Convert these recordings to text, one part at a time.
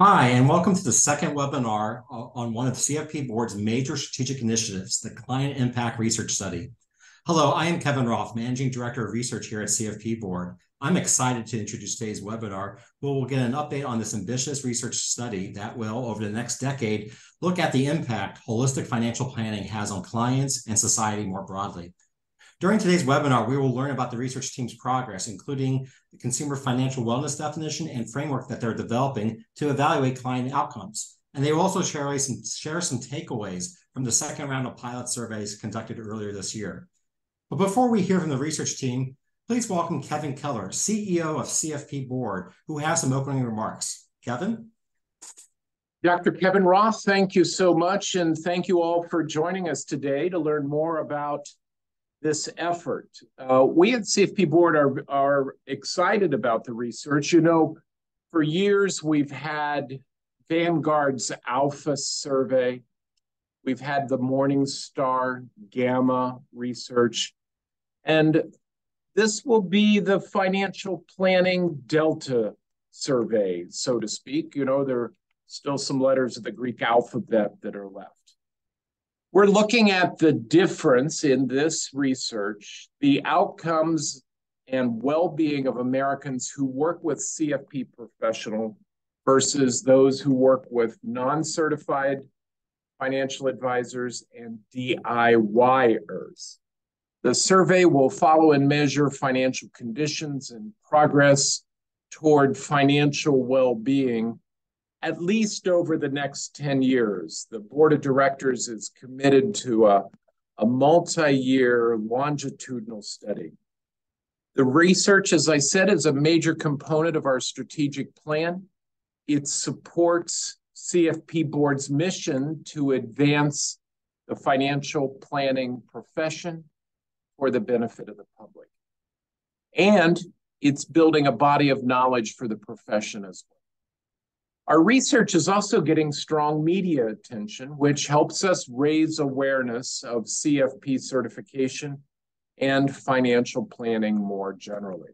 Hi, and welcome to the second webinar on one of CFP Board's major strategic initiatives, the Client Impact Research Study. Hello, I am Kevin Roth, Managing Director of Research here at CFP Board. I'm excited to introduce today's webinar, where we'll get an update on this ambitious research study that will, over the next decade, look at the impact holistic financial planning has on clients and society more broadly. During today's webinar, we will learn about the research team's progress, including the consumer financial wellness definition and framework that they're developing to evaluate client outcomes. And they will also share some, share some takeaways from the second round of pilot surveys conducted earlier this year. But before we hear from the research team, please welcome Kevin Keller, CEO of CFP Board, who has some opening remarks. Kevin? Dr. Kevin Roth, thank you so much, and thank you all for joining us today to learn more about this effort. Uh, we at CFP Board are, are excited about the research. You know, for years we've had Vanguard's Alpha survey, we've had the Morningstar Gamma research, and this will be the financial planning Delta survey, so to speak. You know, there are still some letters of the Greek alphabet that are left. We're looking at the difference in this research, the outcomes and well-being of Americans who work with CFP professional versus those who work with non-certified financial advisors and DIYers. The survey will follow and measure financial conditions and progress toward financial well-being at least over the next 10 years. The board of directors is committed to a, a multi-year longitudinal study. The research, as I said, is a major component of our strategic plan. It supports CFP Board's mission to advance the financial planning profession for the benefit of the public. And it's building a body of knowledge for the profession as well. Our research is also getting strong media attention, which helps us raise awareness of CFP certification and financial planning more generally.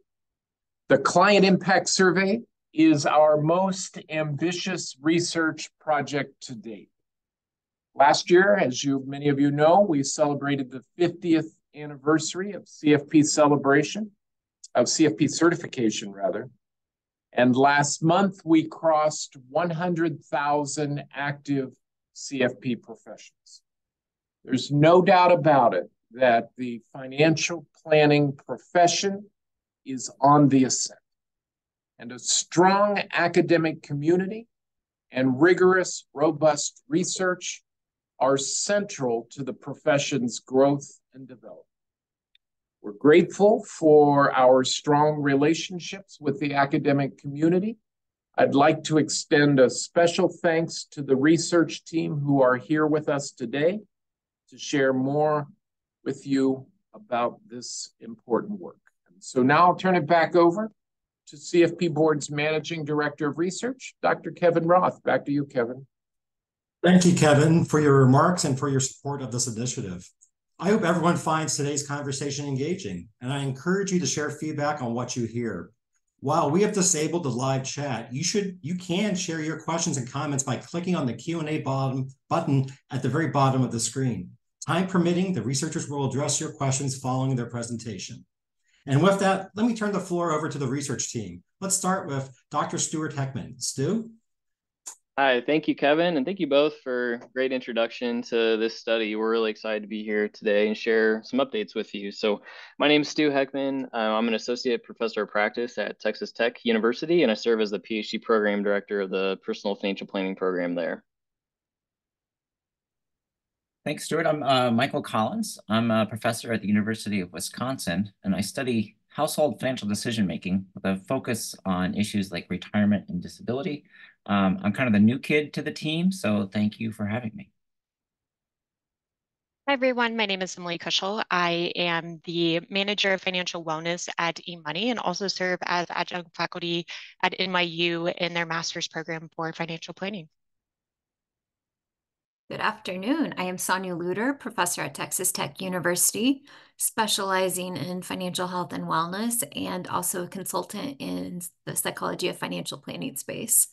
The Client Impact Survey is our most ambitious research project to date. Last year, as you many of you know, we celebrated the 50th anniversary of CFP celebration, of CFP certification rather. And last month, we crossed 100,000 active CFP professionals. There's no doubt about it that the financial planning profession is on the ascent. And a strong academic community and rigorous, robust research are central to the profession's growth and development. We're grateful for our strong relationships with the academic community. I'd like to extend a special thanks to the research team who are here with us today to share more with you about this important work. So now I'll turn it back over to CFP Board's Managing Director of Research, Dr. Kevin Roth. Back to you, Kevin. Thank you, Kevin, for your remarks and for your support of this initiative. I hope everyone finds today's conversation engaging, and I encourage you to share feedback on what you hear. While we have disabled the live chat, you should you can share your questions and comments by clicking on the Q&A bottom button at the very bottom of the screen. Time permitting, the researchers will address your questions following their presentation. And with that, let me turn the floor over to the research team. Let's start with Dr. Stuart Heckman. Stu? Hi, thank you, Kevin, and thank you both for great introduction to this study. We're really excited to be here today and share some updates with you. So my name is Stu Heckman. Uh, I'm an associate professor of practice at Texas Tech University, and I serve as the PhD program director of the personal financial planning program there. Thanks, Stuart. I'm uh, Michael Collins. I'm a professor at the University of Wisconsin, and I study household financial decision making with a focus on issues like retirement and disability, um, I'm kind of the new kid to the team, so thank you for having me. Hi, everyone. My name is Emily Koochel. I am the manager of financial wellness at eMoney and also serve as adjunct faculty at NYU in their master's program for financial planning. Good afternoon. I am Sonya Lutter, professor at Texas Tech University, specializing in financial health and wellness, and also a consultant in the psychology of financial planning space.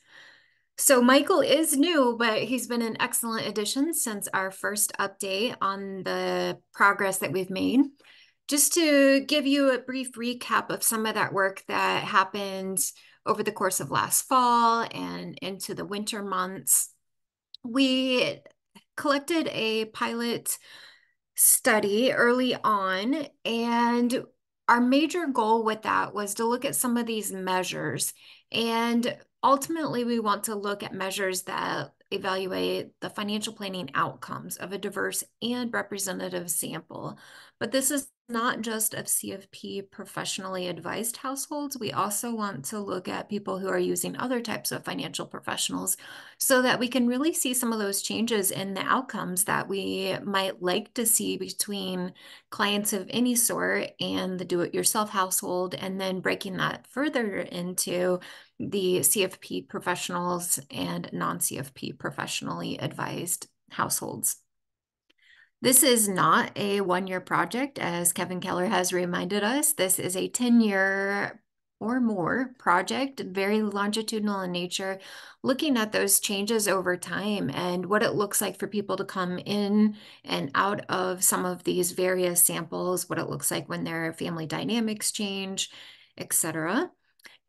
So Michael is new, but he's been an excellent addition since our first update on the progress that we've made. Just to give you a brief recap of some of that work that happened over the course of last fall and into the winter months, we collected a pilot study early on, and our major goal with that was to look at some of these measures and ultimately, we want to look at measures that evaluate the financial planning outcomes of a diverse and representative sample. But this is not just of CFP professionally advised households. We also want to look at people who are using other types of financial professionals so that we can really see some of those changes in the outcomes that we might like to see between clients of any sort and the do it yourself household, and then breaking that further into the CFP professionals and non CFP professionally advised households. This is not a one year project, as Kevin Keller has reminded us. This is a 10 year or more project, very longitudinal in nature, looking at those changes over time and what it looks like for people to come in and out of some of these various samples, what it looks like when their family dynamics change, etc.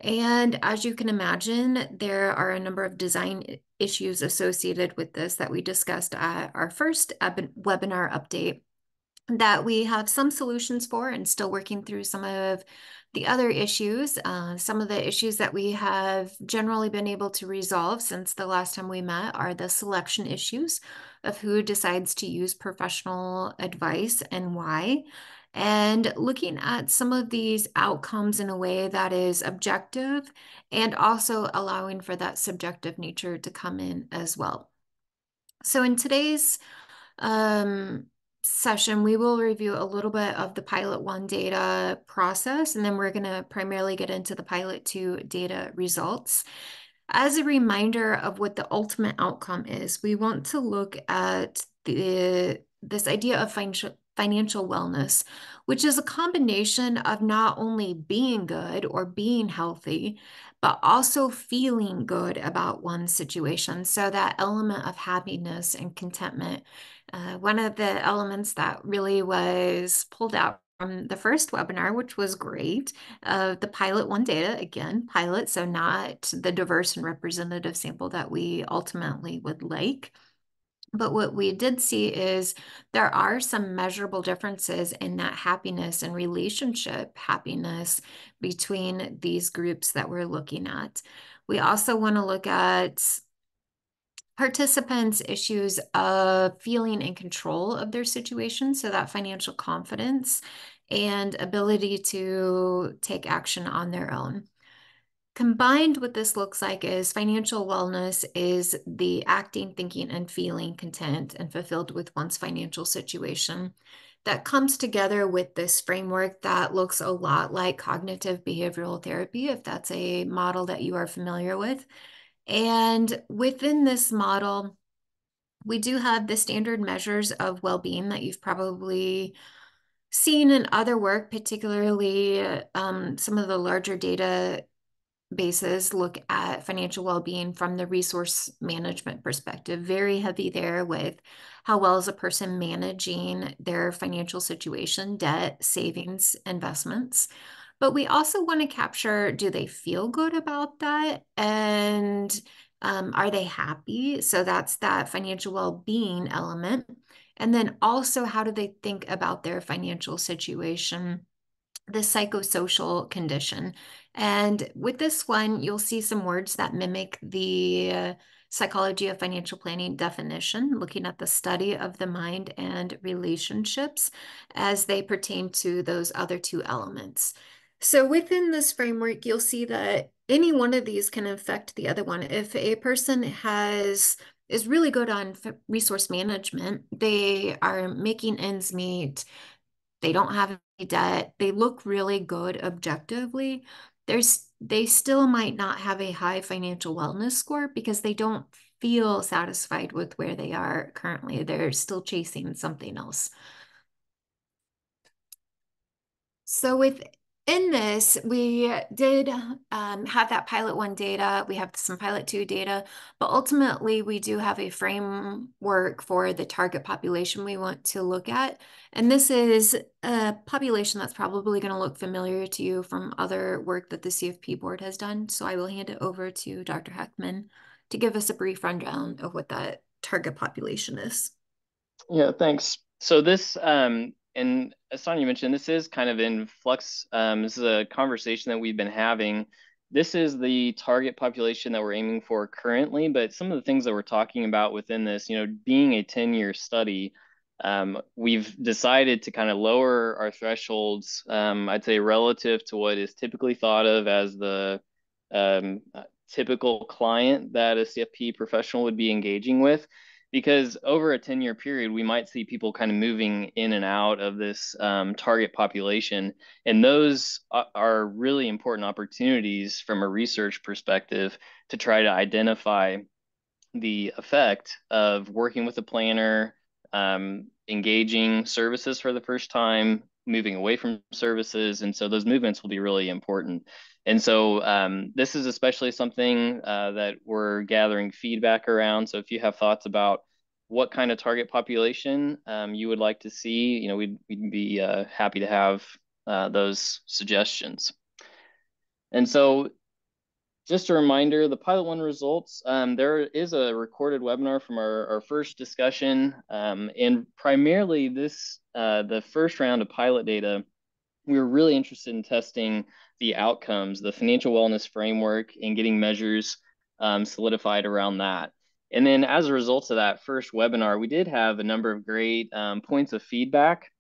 And as you can imagine, there are a number of design issues associated with this that we discussed at our first webinar update that we have some solutions for and still working through some of the other issues. Uh, some of the issues that we have generally been able to resolve since the last time we met are the selection issues of who decides to use professional advice and why and looking at some of these outcomes in a way that is objective and also allowing for that subjective nature to come in as well. So in today's um, session, we will review a little bit of the pilot one data process, and then we're going to primarily get into the pilot two data results. As a reminder of what the ultimate outcome is, we want to look at the this idea of financial wellness, which is a combination of not only being good or being healthy, but also feeling good about one's situation. So, that element of happiness and contentment. Uh, one of the elements that really was pulled out from the first webinar, which was great, uh, the pilot one data, again, pilot, so not the diverse and representative sample that we ultimately would like. But what we did see is there are some measurable differences in that happiness and relationship happiness between these groups that we're looking at. We also want to look at participants' issues of feeling in control of their situation, so that financial confidence and ability to take action on their own. Combined, what this looks like is financial wellness is the acting, thinking, and feeling content and fulfilled with one's financial situation. That comes together with this framework that looks a lot like cognitive behavioral therapy, if that's a model that you are familiar with. And within this model, we do have the standard measures of well being that you've probably seen in other work, particularly um, some of the larger data basis look at financial well-being from the resource management perspective. Very heavy there with how well is a person managing their financial situation debt savings investments. But we also want to capture do they feel good about that? And um, are they happy? So that's that financial well-being element. And then also how do they think about their financial situation the psychosocial condition. And with this one, you'll see some words that mimic the uh, psychology of financial planning definition, looking at the study of the mind and relationships as they pertain to those other two elements. So within this framework, you'll see that any one of these can affect the other one. If a person has is really good on resource management, they are making ends meet, they don't have any debt, they look really good objectively, there's they still might not have a high financial wellness score because they don't feel satisfied with where they are currently. They're still chasing something else. So with in this, we did um, have that pilot one data. We have some pilot two data, but ultimately we do have a framework for the target population we want to look at. And this is a population that's probably going to look familiar to you from other work that the CFP board has done. So I will hand it over to Dr. Heckman to give us a brief rundown of what that target population is. Yeah, thanks. So this um, and as Sonya mentioned, this is kind of in flux. Um, this is a conversation that we've been having. This is the target population that we're aiming for currently, but some of the things that we're talking about within this, you know, being a 10 year study, um, we've decided to kind of lower our thresholds, um, I'd say relative to what is typically thought of as the um, typical client that a CFP professional would be engaging with because over a 10 year period we might see people kind of moving in and out of this um, target population. And those are really important opportunities from a research perspective to try to identify the effect of working with a planner um, engaging services for the first time moving away from services and so those movements will be really important and so um, this is especially something uh, that we're gathering feedback around. So if you have thoughts about what kind of target population um, you would like to see, you know, we'd, we'd be uh, happy to have uh, those suggestions. And so just a reminder, the Pilot One results, um, there is a recorded webinar from our, our first discussion. Um, and primarily this, uh, the first round of pilot data, we were really interested in testing the outcomes, the financial wellness framework, and getting measures um, solidified around that. And then as a result of that first webinar, we did have a number of great um, points of feedback.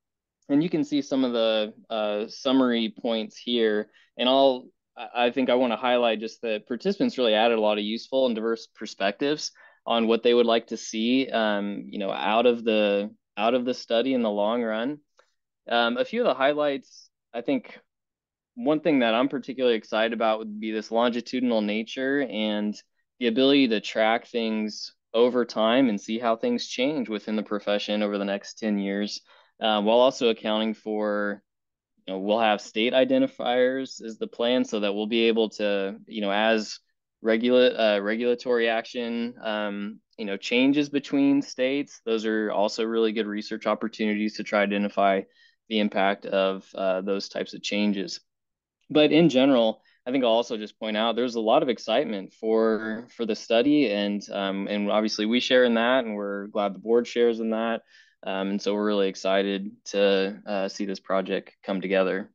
And you can see some of the uh, summary points here. And I'll, I think I want to highlight just that participants really added a lot of useful and diverse perspectives on what they would like to see, um, you know, out of the out of the study in the long run. Um, a few of the highlights, I think one thing that I'm particularly excited about would be this longitudinal nature and the ability to track things over time and see how things change within the profession over the next 10 years, uh, while also accounting for, you know, we'll have state identifiers is the plan so that we'll be able to, you know, as regula- uh, regulatory action, um, you know, changes between states, those are also really good research opportunities to try to identify the impact of uh, those types of changes. But in general, I think I'll also just point out there's a lot of excitement for for the study, and um, and obviously we share in that, and we're glad the board shares in that, um, and so we're really excited to uh, see this project come together.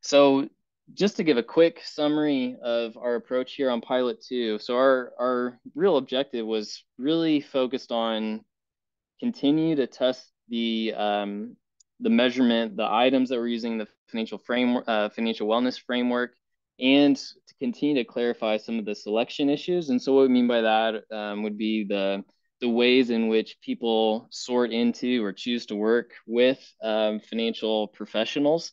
So just to give a quick summary of our approach here on pilot two, so our our real objective was really focused on continue to test the um, the measurement, the items that we're using, the financial framework, uh, financial wellness framework, and to continue to clarify some of the selection issues. And so, what we mean by that um, would be the the ways in which people sort into or choose to work with um, financial professionals.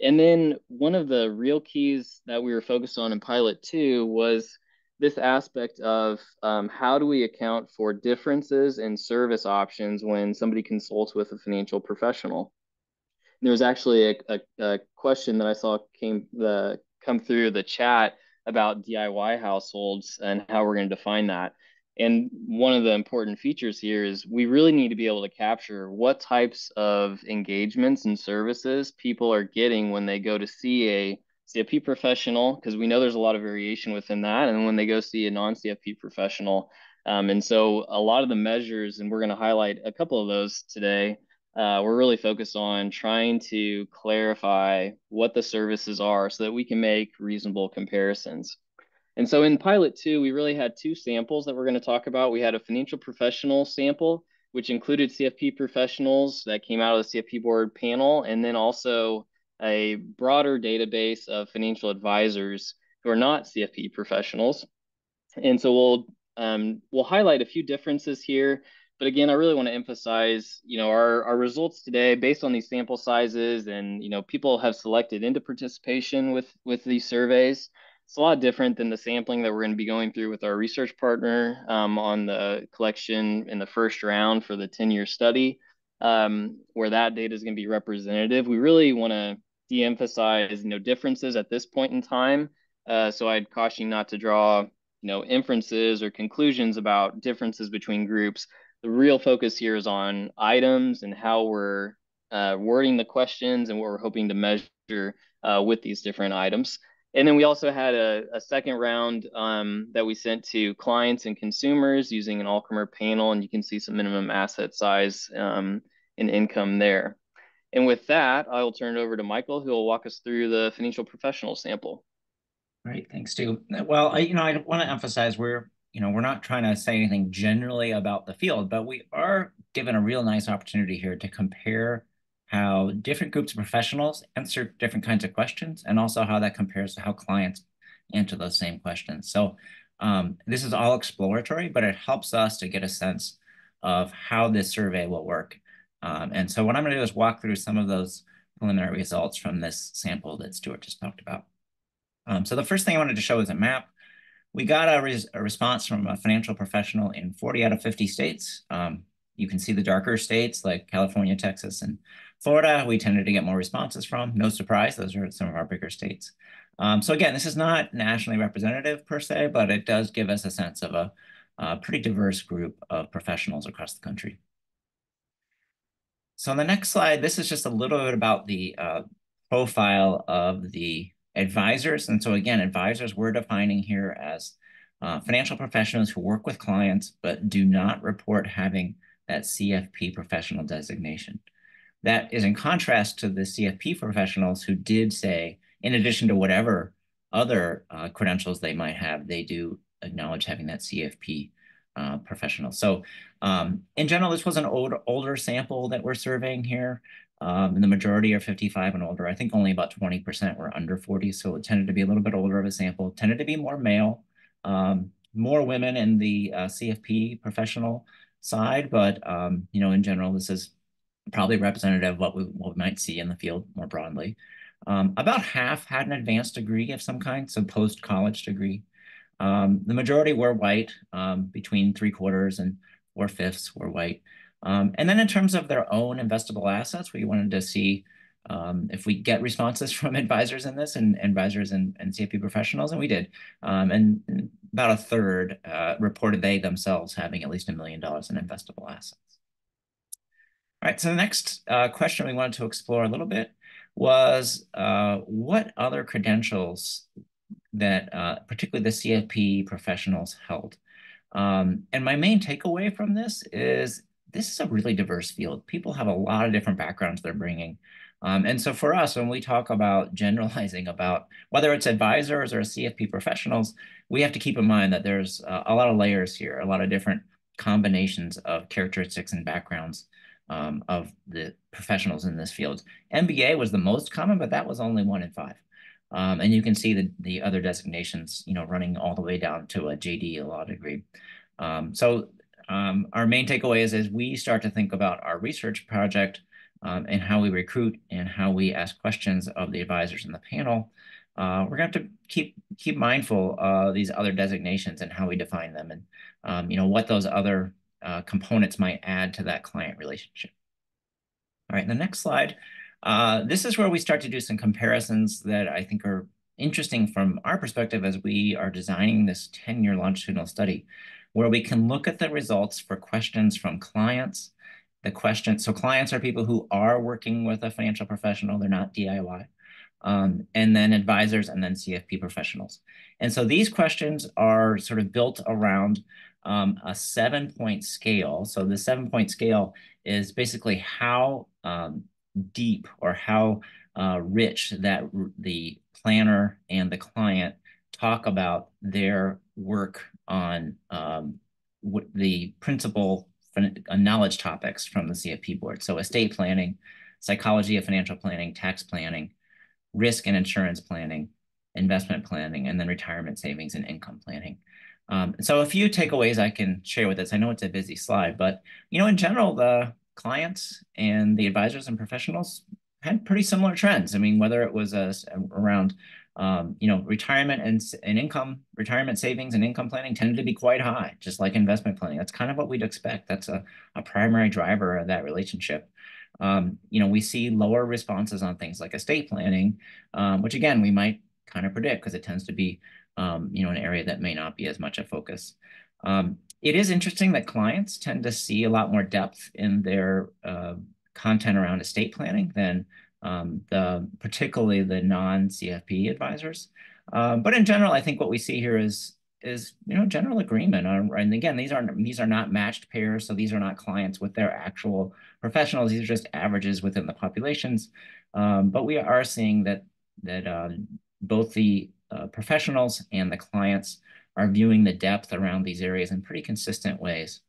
And then one of the real keys that we were focused on in pilot two was this aspect of um, how do we account for differences in service options when somebody consults with a financial professional there was actually a, a, a, question that I saw came the come through the chat about DIY households and how we're going to define that. And one of the important features here is we really need to be able to capture what types of engagements and services people are getting when they go to see a CFP professional, because we know there's a lot of variation within that, and when they go see a non-CFP professional. Um, and so a lot of the measures, and we're going to highlight a couple of those today, uh, we're really focused on trying to clarify what the services are so that we can make reasonable comparisons. And so in pilot two, we really had two samples that we're going to talk about. We had a financial professional sample, which included CFP professionals that came out of the CFP board panel, and then also a broader database of financial advisors who are not CFP professionals. And so we'll um, we'll highlight a few differences here but again, I really want to emphasize, you know, our, our results today based on these sample sizes and, you know, people have selected into participation with, with these surveys. It's a lot different than the sampling that we're going to be going through with our research partner um, on the collection in the first round for the 10 year study, um, where that data is going to be representative. We really want to de-emphasize you know differences at this point in time. Uh, so I'd caution you not to draw you know inferences or conclusions about differences between groups. The real focus here is on items and how we're uh, wording the questions and what we're hoping to measure uh, with these different items. And then we also had a, a second round um, that we sent to clients and consumers using an Alchemer panel, and you can see some minimum asset size um, and income there. And with that, I will turn it over to Michael, who will walk us through the financial professional sample. Great, thanks, Stu. Well, I, you know, I want to emphasize we're, you know, we're not trying to say anything generally about the field, but we are given a real nice opportunity here to compare how different groups of professionals answer different kinds of questions, and also how that compares to how clients answer those same questions. So um, this is all exploratory, but it helps us to get a sense of how this survey will work. Um, and so what I'm going to do is walk through some of those preliminary results from this sample that Stuart just talked about. Um, so the first thing I wanted to show is a map. We got a, res a response from a financial professional in 40 out of 50 states. Um, you can see the darker states like California, Texas, and Florida, we tended to get more responses from. No surprise, those are some of our bigger states. Um, so again, this is not nationally representative per se, but it does give us a sense of a, a pretty diverse group of professionals across the country. So on the next slide, this is just a little bit about the uh, profile of the advisors. And so again, advisors we're defining here as uh, financial professionals who work with clients, but do not report having that CFP professional designation. That is in contrast to the CFP professionals who did say, in addition to whatever other uh, credentials they might have, they do acknowledge having that CFP uh, professional. So um, in general, this was an old, older sample that we're surveying here. Um, the majority are 55 and older. I think only about 20% were under 40, so it tended to be a little bit older of a sample, tended to be more male, um, more women in the uh, CFP professional side, but um, you know, in general, this is probably representative of what we, what we might see in the field more broadly. Um, about half had an advanced degree of some kind, so post-college degree. Um, the majority were white, um, between three quarters and four fifths were white. Um, and then in terms of their own investable assets, we wanted to see um, if we get responses from advisors in this and advisors and, and CFP professionals, and we did. Um, and about a third uh, reported they themselves having at least a million dollars in investable assets. Right, so the next uh, question we wanted to explore a little bit was uh, what other credentials that uh, particularly the CFP professionals held. Um, and my main takeaway from this is this is a really diverse field. People have a lot of different backgrounds they're bringing. Um, and so for us, when we talk about generalizing about whether it's advisors or CFP professionals, we have to keep in mind that there's uh, a lot of layers here, a lot of different combinations of characteristics and backgrounds um, of the professionals in this field. MBA was the most common, but that was only one in five. Um, and you can see the, the other designations, you know, running all the way down to a JD, a law degree. Um, so um, our main takeaway is as we start to think about our research project um, and how we recruit and how we ask questions of the advisors in the panel, uh, we're going to have to keep keep mindful of these other designations and how we define them and um, you know what those other uh, components might add to that client relationship. All right, the next slide. Uh, this is where we start to do some comparisons that I think are interesting from our perspective as we are designing this 10-year longitudinal study, where we can look at the results for questions from clients, the question, so clients are people who are working with a financial professional, they're not DIY, um, and then advisors and then CFP professionals. And so these questions are sort of built around um, a seven point scale. So the seven point scale is basically how um, deep or how uh, rich that the planner and the client talk about their work on um, the principal uh, knowledge topics from the CFP board. So estate planning, psychology of financial planning, tax planning, risk and insurance planning, investment planning, and then retirement savings and income planning. Um, so a few takeaways I can share with this. I know it's a busy slide, but you know, in general, the clients and the advisors and professionals had pretty similar trends. I mean, whether it was uh, around um, you know, retirement and, and income, retirement savings and income planning tended to be quite high, just like investment planning. That's kind of what we'd expect. That's a, a primary driver of that relationship. um, you know, we see lower responses on things like estate planning, um, which again, we might kind of predict because it tends to be, um, you know, an area that may not be as much a focus. Um, it is interesting that clients tend to see a lot more depth in their uh, content around estate planning than um, the particularly the non-CFP advisors. Um, but in general, I think what we see here is is you know general agreement on and again these aren't these are not matched pairs so these are not clients with their actual professionals these are just averages within the populations um, but we are seeing that that uh, both the uh, professionals and the clients are viewing the depth around these areas in pretty consistent ways.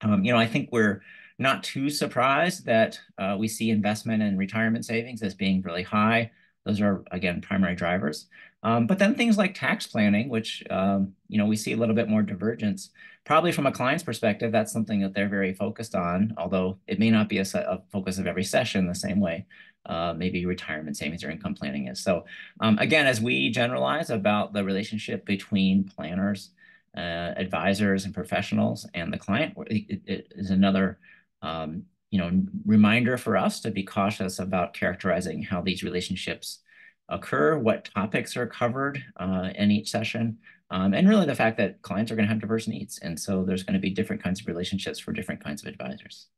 Um, you know I think we're not too surprised that uh, we see investment and retirement savings as being really high. Those are again primary drivers. Um, but then things like tax planning, which um, you know we see a little bit more divergence. Probably from a client's perspective, that's something that they're very focused on, although it may not be a, a focus of every session the same way uh, maybe retirement savings or income planning is. So um, again, as we generalize about the relationship between planners, uh, advisors, and professionals and the client, it, it is another um, you know reminder for us to be cautious about characterizing how these relationships occur, what topics are covered uh, in each session, um, and really the fact that clients are going to have diverse needs. And so there's going to be different kinds of relationships for different kinds of advisors.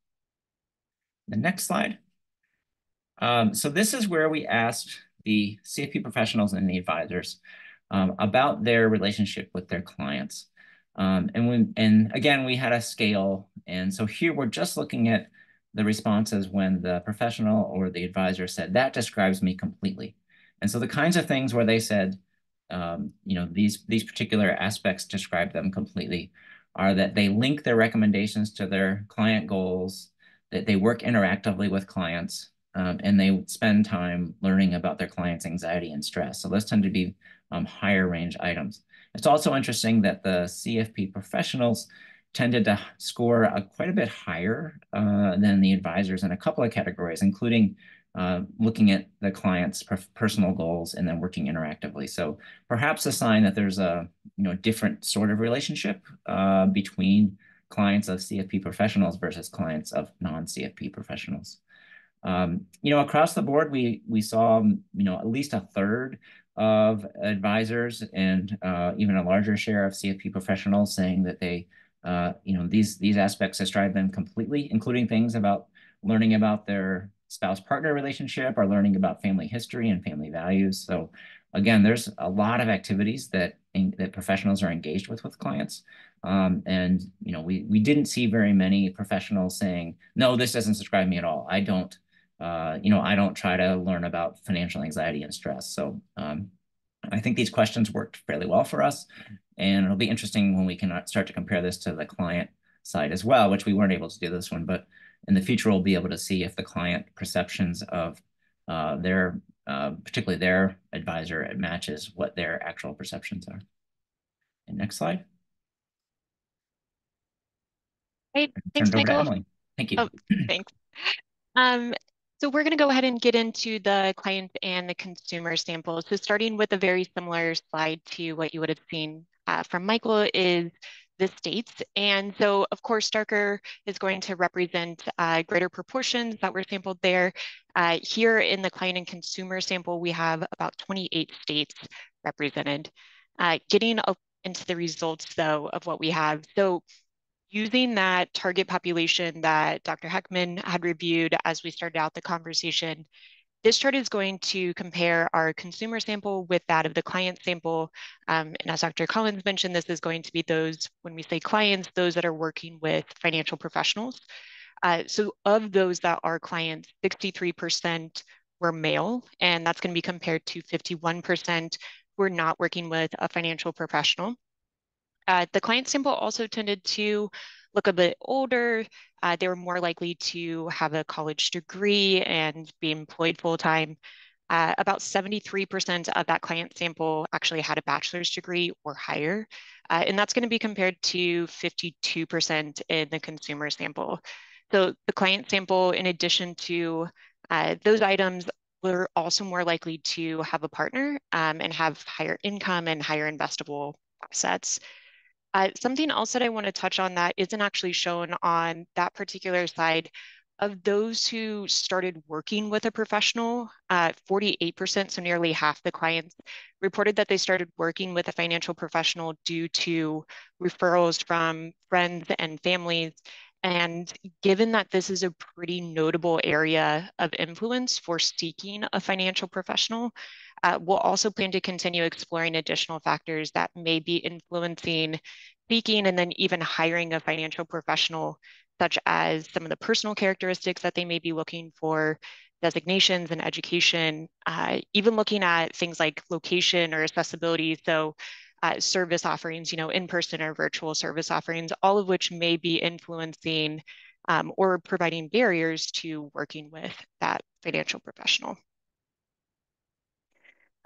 The next slide. Um, so this is where we asked the CFP professionals and the advisors um, about their relationship with their clients. Um, and when, and again, we had a scale. And so here we're just looking at the responses when the professional or the advisor said, that describes me completely. And so the kinds of things where they said, um, you know, these, these particular aspects describe them completely are that they link their recommendations to their client goals, that they work interactively with clients, um, and they spend time learning about their clients' anxiety and stress. So those tend to be um, higher range items. It's also interesting that the CFP professionals tended to score a, quite a bit higher uh, than the advisors in a couple of categories, including uh, looking at the client's personal goals and then working interactively. So perhaps a sign that there's a you know different sort of relationship uh, between clients of CFP professionals versus clients of non-CFP professionals. Um, you know, across the board, we we saw you know at least a third of advisors and uh, even a larger share of CFP professionals saying that they uh, you know these these aspects describe them completely, including things about learning about their spouse partner relationship, or learning about family history and family values. So again, there's a lot of activities that that professionals are engaged with with clients. Um, and you know, we we didn't see very many professionals saying, "No, this doesn't subscribe me at all. I don't, uh, you know, I don't try to learn about financial anxiety and stress." So um, I think these questions worked fairly well for us, and it'll be interesting when we can uh, start to compare this to the client side as well, which we weren't able to do this one, but in the future, we'll be able to see if the client perceptions of uh, their, uh, particularly their advisor, matches what their actual perceptions are. And next slide. Great, thanks, Michael. Thank you. Oh, thanks. Um, so we're going to go ahead and get into the client and the consumer samples. So starting with a very similar slide to what you would have seen uh, from Michael is the states. And so, of course, darker is going to represent uh, greater proportions that were sampled there. Uh, here in the client and consumer sample, we have about 28 states represented. Uh, getting into the results, though, of what we have. So using that target population that Dr. Heckman had reviewed as we started out the conversation, this chart is going to compare our consumer sample with that of the client sample. Um, and as Dr. Collins mentioned, this is going to be those, when we say clients, those that are working with financial professionals. Uh, so of those that are clients, 63% were male, and that's going to be compared to 51% who are not working with a financial professional. Uh, the client sample also tended to look a bit older. Uh, they were more likely to have a college degree and be employed full time. Uh, about 73% of that client sample actually had a bachelor's degree or higher. Uh, and that's going to be compared to 52% in the consumer sample. So the client sample, in addition to uh, those items, were also more likely to have a partner um, and have higher income and higher investable assets. Uh, something else that I want to touch on that isn't actually shown on that particular slide of those who started working with a professional, uh, 48%, so nearly half the clients, reported that they started working with a financial professional due to referrals from friends and families. And given that this is a pretty notable area of influence for seeking a financial professional, uh, we'll also plan to continue exploring additional factors that may be influencing seeking and then even hiring a financial professional such as some of the personal characteristics that they may be looking for, designations and education, uh, even looking at things like location or accessibility. So uh, service offerings, you know, in-person or virtual service offerings, all of which may be influencing um, or providing barriers to working with that financial professional.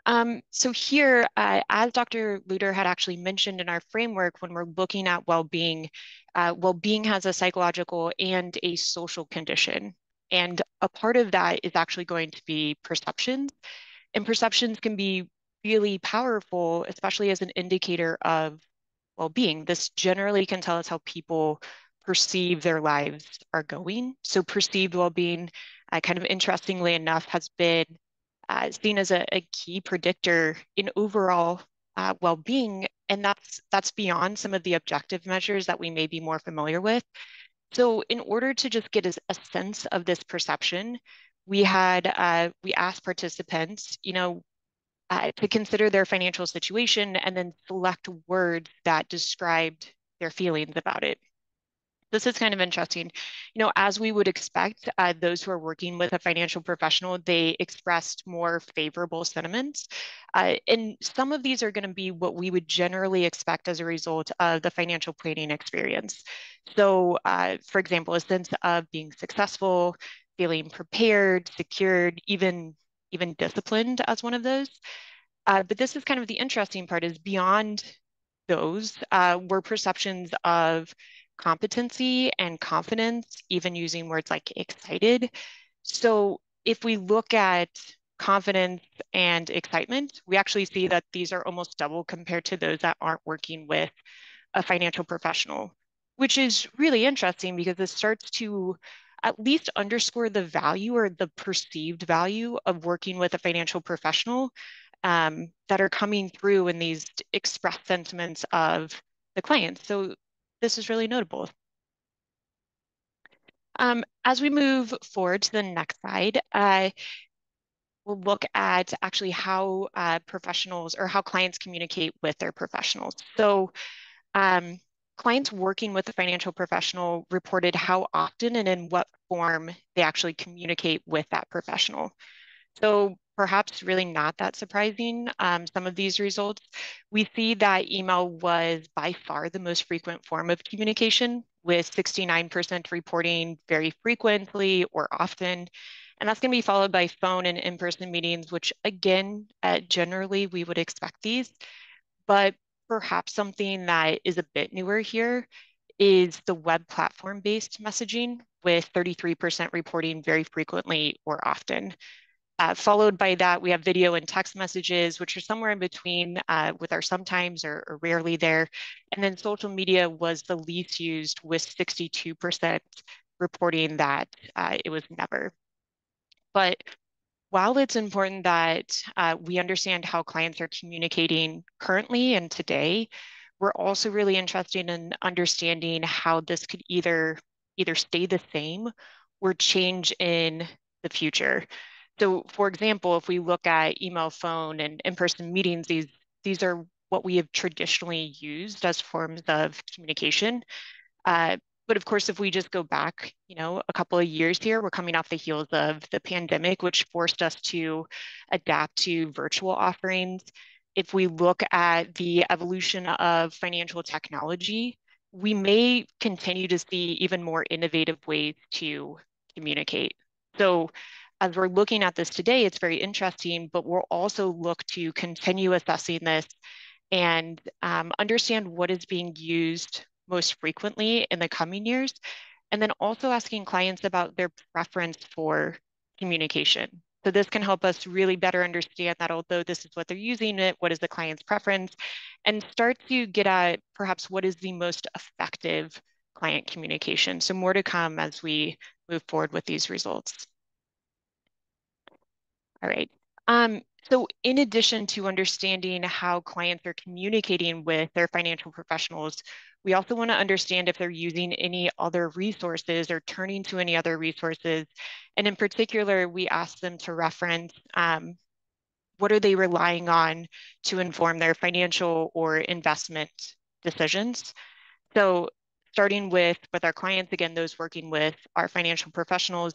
Um, so here, uh, as Dr. Lutter had actually mentioned in our framework, when we're looking at well-being, uh, well-being has a psychological and a social condition. And a part of that is actually going to be perceptions. And perceptions can be really powerful, especially as an indicator of well-being. This generally can tell us how people perceive their lives are going. So perceived well-being, uh, kind of interestingly enough, has been uh, seen as a, a, key predictor in overall uh, well-being, and that's that's beyond some of the objective measures that we may be more familiar with. So, in order to just get a, a sense of this perception, we had uh, we asked participants, you know, uh, to consider their financial situation and then select words that described their feelings about it this is kind of interesting. You know, as we would expect, uh, those who are working with a financial professional, they expressed more favorable sentiments. Uh, and some of these are going to be what we would generally expect as a result of the financial planning experience. So, uh, for example, a sense of being successful, feeling prepared, secured, even even disciplined as one of those. Uh, but this is kind of the interesting part is beyond those uh, were perceptions of competency and confidence, even using words like excited. So if we look at confidence and excitement, we actually see that these are almost double compared to those that aren't working with a financial professional, which is really interesting because this starts to at least underscore the value or the perceived value of working with a financial professional um, that are coming through in these expressed sentiments of the client. So this is really notable. Um, as we move forward to the next slide, uh, we'll look at actually how uh, professionals or how clients communicate with their professionals. So um, clients working with a financial professional reported how often and in what form they actually communicate with that professional. So perhaps really not that surprising, um, some of these results, we see that email was by far the most frequent form of communication, with 69% reporting very frequently or often. And that's going to be followed by phone and in person meetings, which again, uh, generally we would expect these. But perhaps something that is a bit newer here is the web platform based messaging, with 33% reporting very frequently or often. Uh, followed by that, we have video and text messages, which are somewhere in between uh, with our sometimes or, or, rarely there. And then social media was the least used with 62% reporting that uh, it was never. But while it's important that uh, we understand how clients are communicating currently and today, we're also really interested in understanding how this could either either stay the same or change in the future. So for example, if we look at email, phone, and in-person meetings, these, these are what we have traditionally used as forms of communication. Uh, but of course, if we just go back, you know, a couple of years here, we're coming off the heels of the pandemic, which forced us to adapt to virtual offerings. If we look at the evolution of financial technology, we may continue to see even more innovative ways to communicate. So as we're looking at this today, it's very interesting, but we'll also look to continue assessing this and um, understand what is being used most frequently in the coming years. And then also asking clients about their preference for communication. So this can help us really better understand that although this is what they're using it, what is the client's preference, and start to get at perhaps what is the most effective client communication. So more to come as we move forward with these results. All right. Um, so in addition to understanding how clients are communicating with their financial professionals, we also want to understand if they're using any other resources or turning to any other resources. And in particular, we ask them to reference um, what are they relying on to inform their financial or investment decisions. So starting with, with our clients, again, those working with our financial professionals,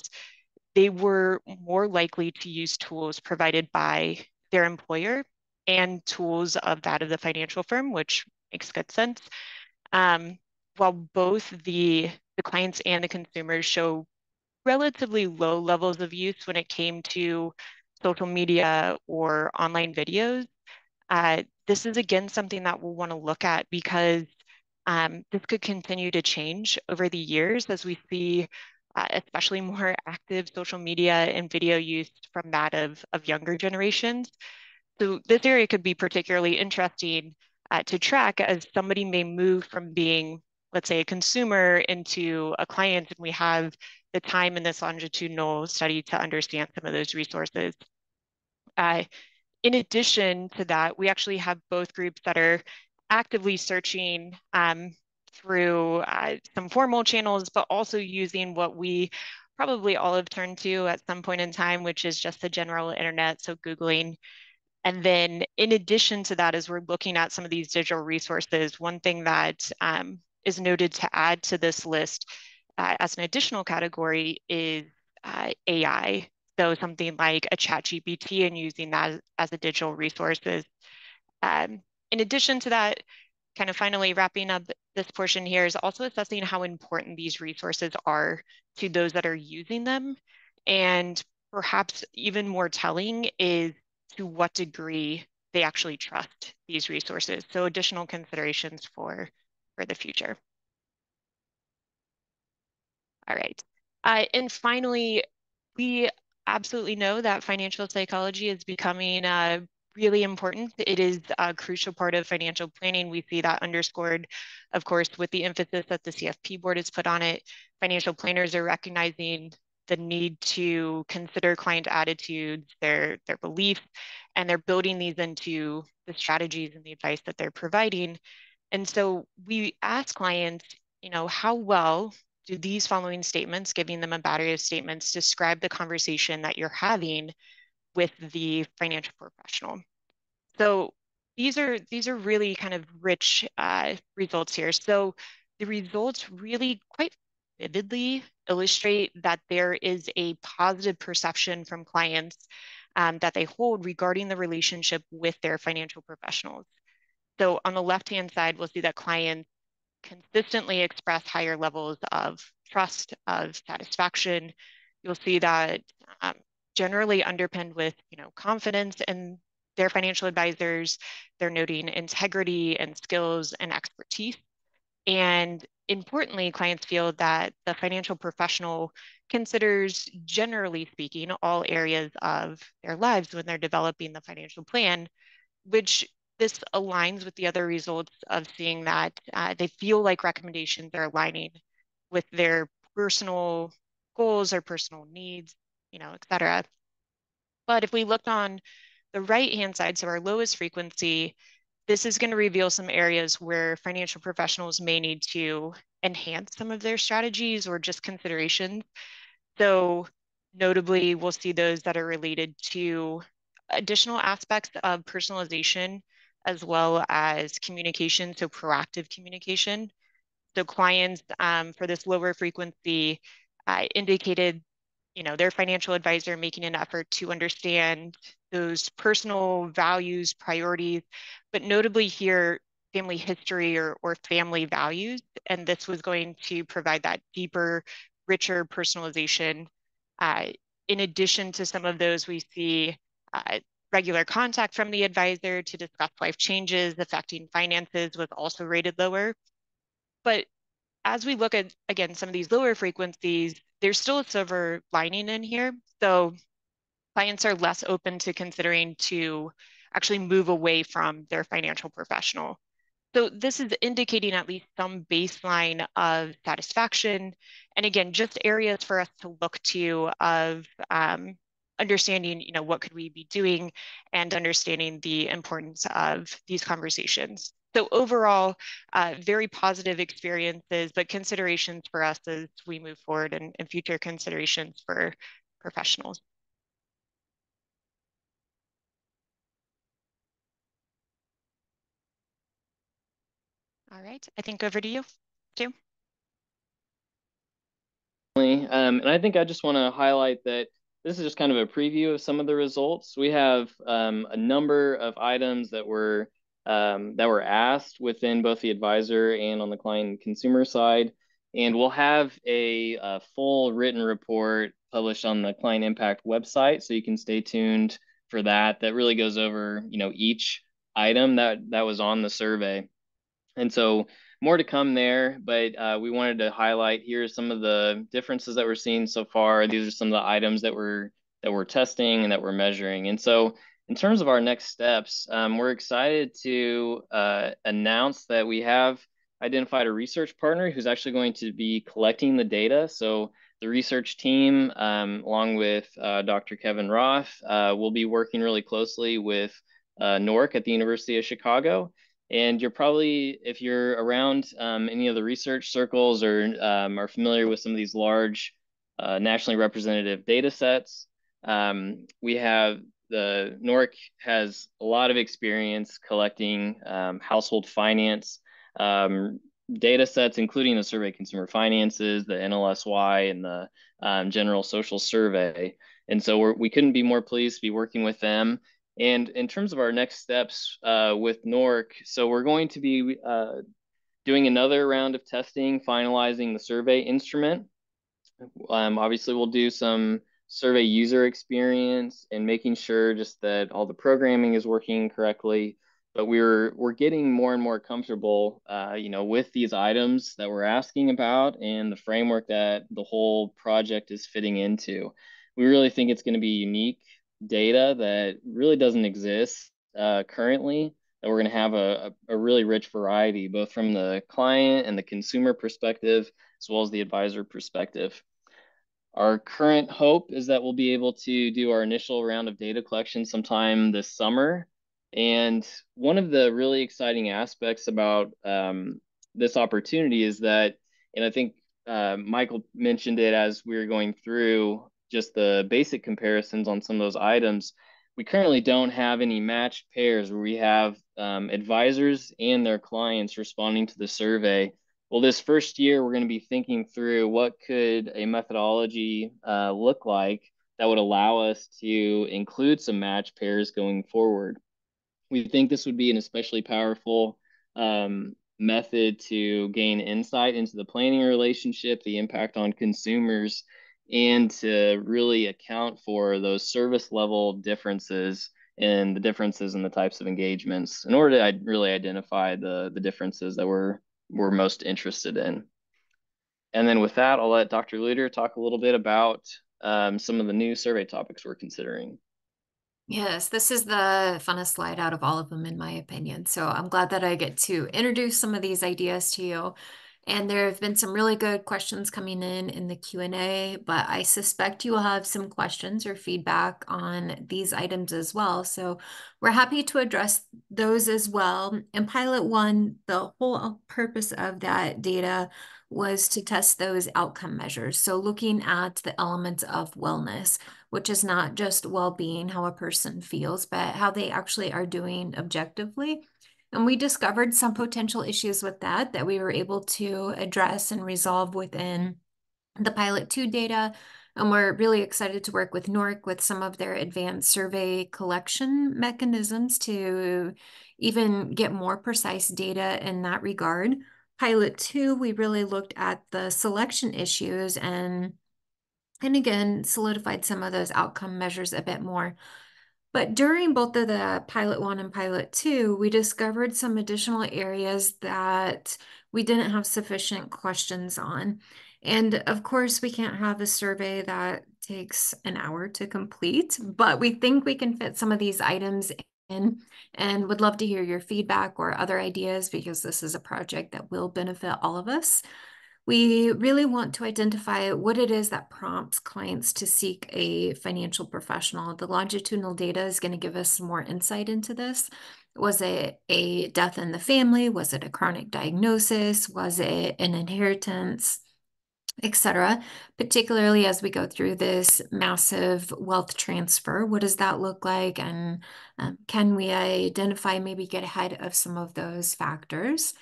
they were more likely to use tools provided by their employer and tools of that of the financial firm, which makes good sense. Um, while both the, the clients and the consumers show relatively low levels of use when it came to social media or online videos, uh, this is again something that we'll want to look at because um, this could continue to change over the years as we see uh, especially more active social media and video use from that of, of younger generations. So this area could be particularly interesting uh, to track as somebody may move from being, let's say, a consumer into a client, and we have the time in this longitudinal study to understand some of those resources. Uh, in addition to that, we actually have both groups that are actively searching um, through uh, some formal channels, but also using what we probably all have turned to at some point in time, which is just the general internet. So Googling. And then in addition to that, as we're looking at some of these digital resources, one thing that um, is noted to add to this list uh, as an additional category is uh, AI. So something like a ChatGPT and using that as a digital resources. Um, in addition to that, kind of finally wrapping up this portion here is also assessing how important these resources are to those that are using them. And perhaps even more telling is to what degree they actually trust these resources. So additional considerations for, for the future. All right. Uh, and finally, we absolutely know that financial psychology is becoming uh, really important. It is a crucial part of financial planning. We see that underscored, of course, with the emphasis that the CFP board has put on it. Financial planners are recognizing the need to consider client attitudes, their, their beliefs, and they're building these into the strategies and the advice that they're providing. And so we ask clients, you know, how well do these following statements, giving them a battery of statements, describe the conversation that you're having with the financial professional. So these are these are really kind of rich uh, results here. So the results really quite vividly illustrate that there is a positive perception from clients um, that they hold regarding the relationship with their financial professionals. So on the left-hand side, we'll see that clients consistently express higher levels of trust, of satisfaction. You'll see that um, generally underpinned with you know confidence in their financial advisors they're noting integrity and skills and expertise and importantly clients feel that the financial professional considers generally speaking all areas of their lives when they're developing the financial plan which this aligns with the other results of seeing that uh, they feel like recommendations are aligning with their personal goals or personal needs you know, et cetera. But if we looked on the right-hand side, so our lowest frequency, this is going to reveal some areas where financial professionals may need to enhance some of their strategies or just considerations. So notably, we'll see those that are related to additional aspects of personalization as well as communication, so proactive communication. So clients um, for this lower frequency uh, indicated you know, their financial advisor making an effort to understand those personal values, priorities, but notably here, family history or, or family values. And this was going to provide that deeper, richer personalization. Uh, in addition to some of those, we see uh, regular contact from the advisor to discuss life changes affecting finances was also rated lower. But as we look at, again, some of these lower frequencies, there's still a silver lining in here. So clients are less open to considering to actually move away from their financial professional. So this is indicating at least some baseline of satisfaction. And again, just areas for us to look to of um, understanding, you know, what could we be doing and understanding the importance of these conversations. So overall, uh, very positive experiences, but considerations for us as we move forward and, and future considerations for professionals. All right, I think over to you, Stu. Um, and I think I just want to highlight that this is just kind of a preview of some of the results. We have um, a number of items that were um, that were asked within both the advisor and on the client consumer side. And we'll have a, a, full written report published on the client impact website. So you can stay tuned for that. That really goes over, you know, each item that, that was on the survey. And so more to come there, but uh, we wanted to highlight here some of the differences that we're seeing so far. These are some of the items that we're that we're testing and that we're measuring. And so in terms of our next steps, um, we're excited to uh, announce that we have identified a research partner who's actually going to be collecting the data. So the research team, um, along with uh, Dr. Kevin Roth, uh, will be working really closely with uh, NORC at the University of Chicago. And you're probably, if you're around um, any of the research circles or um, are familiar with some of these large uh, nationally representative data sets, um, we have the NORC has a lot of experience collecting um, household finance um, data sets, including the survey consumer finances, the NLSY, and the um, general social survey. And so we're, we couldn't be more pleased to be working with them. And in terms of our next steps uh, with NORC, so we're going to be uh, doing another round of testing, finalizing the survey instrument. Um, obviously, we'll do some survey user experience and making sure just that all the programming is working correctly. But we're we're getting more and more comfortable, uh, you know, with these items that we're asking about and the framework that the whole project is fitting into. We really think it's going to be unique data that really doesn't exist uh, currently. That we're going to have a, a really rich variety, both from the client and the consumer perspective, as well as the advisor perspective. Our current hope is that we'll be able to do our initial round of data collection sometime this summer. And one of the really exciting aspects about um, this opportunity is that, and I think uh, Michael mentioned it as we were going through just the basic comparisons on some of those items. We currently don't have any matched pairs where we have um, advisors and their clients responding to the survey well, this first year, we're going to be thinking through what could a methodology uh, look like that would allow us to include some match pairs going forward. We think this would be an especially powerful um, method to gain insight into the planning relationship, the impact on consumers, and to really account for those service level differences and the differences in the types of engagements in order to really identify the, the differences that we're we're most interested in. And then with that, I'll let Dr. Lutter talk a little bit about um, some of the new survey topics we're considering. Yes, this is the funnest slide out of all of them, in my opinion. So I'm glad that I get to introduce some of these ideas to you. And there have been some really good questions coming in in the Q&A, but I suspect you will have some questions or feedback on these items as well. So we're happy to address those as well. In pilot one, the whole purpose of that data was to test those outcome measures. So looking at the elements of wellness, which is not just well-being, how a person feels, but how they actually are doing objectively. And we discovered some potential issues with that that we were able to address and resolve within the pilot two data. And we're really excited to work with NORC with some of their advanced survey collection mechanisms to even get more precise data in that regard. Pilot two, we really looked at the selection issues and and again solidified some of those outcome measures a bit more. But during both of the pilot one and pilot two, we discovered some additional areas that we didn't have sufficient questions on. And of course, we can't have a survey that takes an hour to complete, but we think we can fit some of these items in and would love to hear your feedback or other ideas because this is a project that will benefit all of us. We really want to identify what it is that prompts clients to seek a financial professional. The longitudinal data is going to give us more insight into this. Was it a death in the family? Was it a chronic diagnosis? Was it an inheritance? etc. Particularly as we go through this massive wealth transfer, what does that look like? And um, can we identify, maybe get ahead of some of those factors?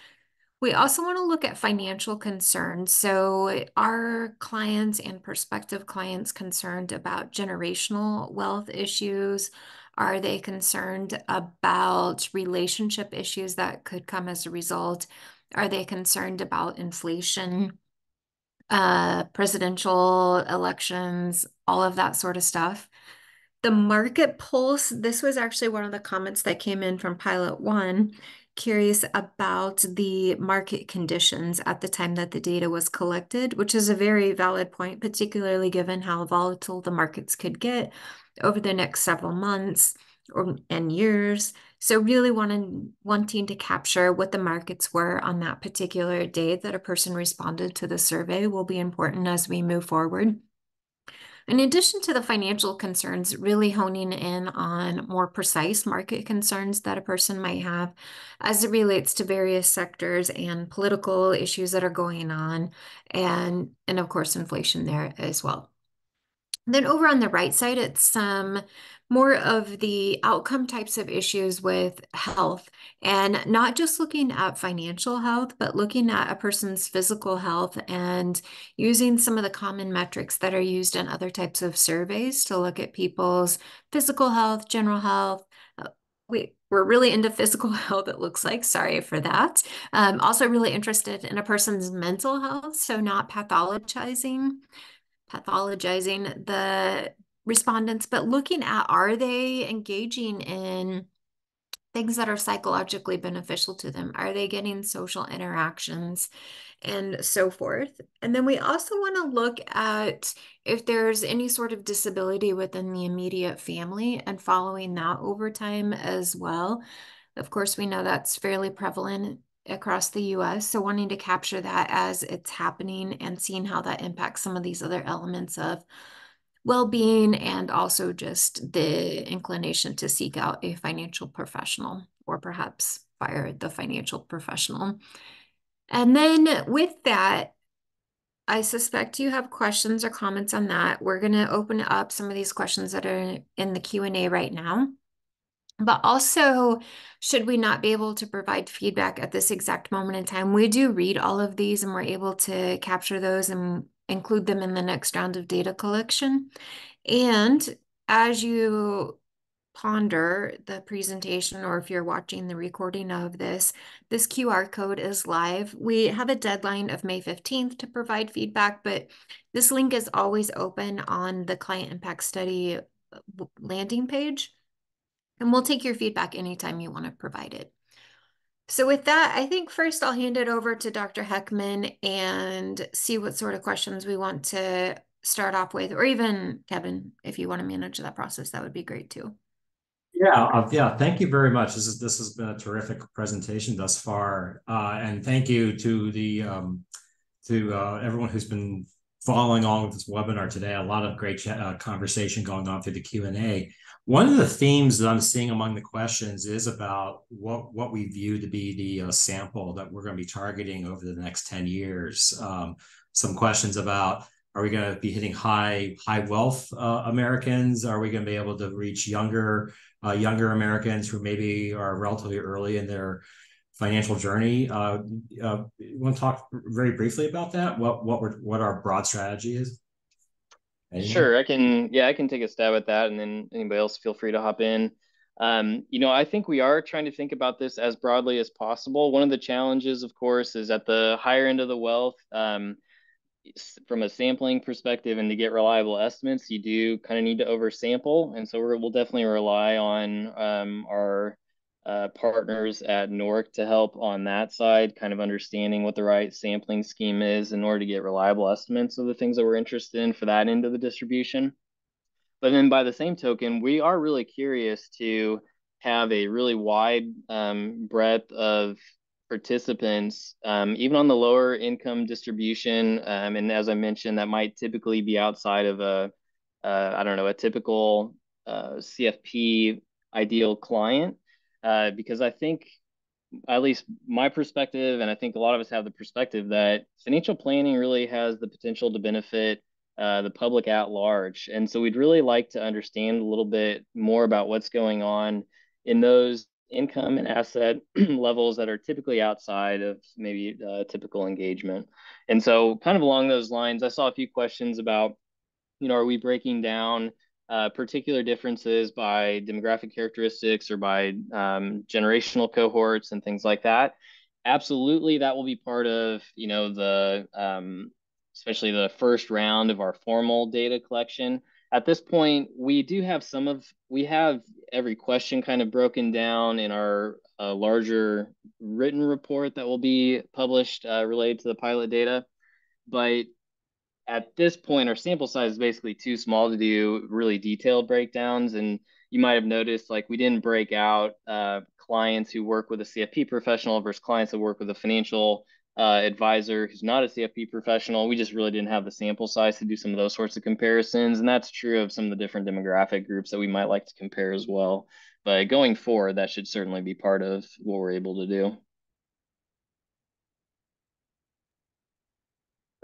We also want to look at financial concerns. So, are clients and prospective clients concerned about generational wealth issues? Are they concerned about relationship issues that could come as a result? Are they concerned about inflation? uh, presidential elections, all of that sort of stuff. The market pulse, this was actually one of the comments that came in from Pilot One, curious about the market conditions at the time that the data was collected, which is a very valid point, particularly given how volatile the markets could get over the next several months or, and years. So really wanting, wanting to capture what the markets were on that particular day that a person responded to the survey will be important as we move forward. In addition to the financial concerns, really honing in on more precise market concerns that a person might have as it relates to various sectors and political issues that are going on, and, and of course, inflation there as well. then over on the right side, it's some more of the outcome types of issues with health and not just looking at financial health, but looking at a person's physical health and using some of the common metrics that are used in other types of surveys to look at people's physical health, general health. Uh, we, we're really into physical health, it looks like. Sorry for that. Um, also, really interested in a person's mental health, so not pathologizing pathologizing the respondents, but looking at are they engaging in things that are psychologically beneficial to them? Are they getting social interactions and so forth? And then we also want to look at if there's any sort of disability within the immediate family and following that over time as well. Of course, we know that's fairly prevalent across the US. So wanting to capture that as it's happening and seeing how that impacts some of these other elements of well-being and also just the inclination to seek out a financial professional or perhaps fire the financial professional. And then with that, I suspect you have questions or comments on that. We're going to open up some of these questions that are in the Q&A right now. But also, should we not be able to provide feedback at this exact moment in time, we do read all of these and we're able to capture those and include them in the next round of data collection. And as you ponder the presentation or if you're watching the recording of this, this QR code is live. We have a deadline of May 15th to provide feedback, but this link is always open on the Client Impact Study landing page. And we'll take your feedback anytime you want to provide it. So with that, I think first I'll hand it over to Dr. Heckman and see what sort of questions we want to start off with, or even Kevin, if you want to manage that process, that would be great too. Yeah, uh, yeah. Thank you very much. This is this has been a terrific presentation thus far, uh, and thank you to the um, to uh, everyone who's been following along with this webinar today. A lot of great uh, conversation going on through the Q and A. One of the themes that I'm seeing among the questions is about what, what we view to be the uh, sample that we're going to be targeting over the next 10 years. Um, some questions about are we going to be hitting high high wealth uh, Americans? Are we going to be able to reach younger uh, younger Americans who maybe are relatively early in their financial journey? Uh, uh want to talk very briefly about that? What what what our broad strategy is? Sure, I can. Yeah, I can take a stab at that, and then anybody else feel free to hop in. Um, you know, I think we are trying to think about this as broadly as possible. One of the challenges, of course, is at the higher end of the wealth. Um, from a sampling perspective and to get reliable estimates, you do kind of need to oversample. And so we will definitely rely on um, our uh, partners at NORC to help on that side, kind of understanding what the right sampling scheme is in order to get reliable estimates of the things that we're interested in for that end of the distribution. But then by the same token, we are really curious to have a really wide um, breadth of participants, um, even on the lower income distribution. Um, and as I mentioned, that might typically be outside of a, uh, I don't know, a typical uh, CFP ideal client. Uh, because I think, at least my perspective, and I think a lot of us have the perspective that financial planning really has the potential to benefit uh, the public at large. And so we'd really like to understand a little bit more about what's going on in those income and asset levels that are typically outside of maybe uh, typical engagement. And so, kind of along those lines, I saw a few questions about, you know, are we breaking down uh, particular differences by demographic characteristics or by um, generational cohorts and things like that? Absolutely, that will be part of, you know, the um, especially the first round of our formal data collection at this point, we do have some of, we have every question kind of broken down in our uh, larger written report that will be published uh, related to the pilot data. But at this point, our sample size is basically too small to do really detailed breakdowns. And you might have noticed like we didn't break out uh, clients who work with a CFP professional versus clients that work with a financial uh, advisor who's not a CFP professional. We just really didn't have the sample size to do some of those sorts of comparisons. And that's true of some of the different demographic groups that we might like to compare as well. But going forward, that should certainly be part of what we're able to do.